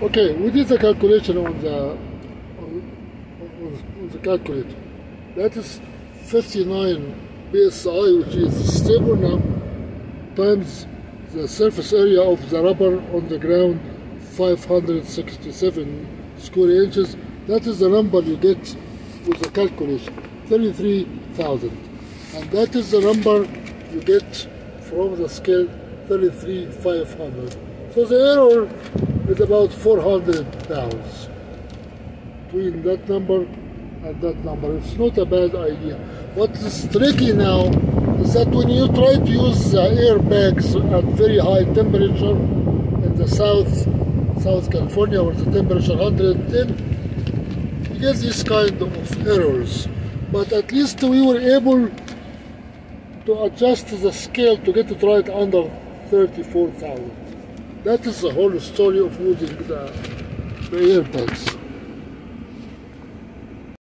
Okay, we did the calculation on the on, on, the calculator. That is 59 psi, which is stable now, times the surface area of the rubber on the ground, 567 square inches. That is the number you get with the calculation, 33,000. And that is the number you get from the scale, 33,500. So the error is about 400 pounds between that number and that number. It's not a bad idea. What is tricky now is that when you try to use the airbags at very high temperature in the south, South California where the temperature 110, you get these kind of errors. But at least we were able to adjust the scale to get it right under 34,000. That is the whole story of using the, the airbags.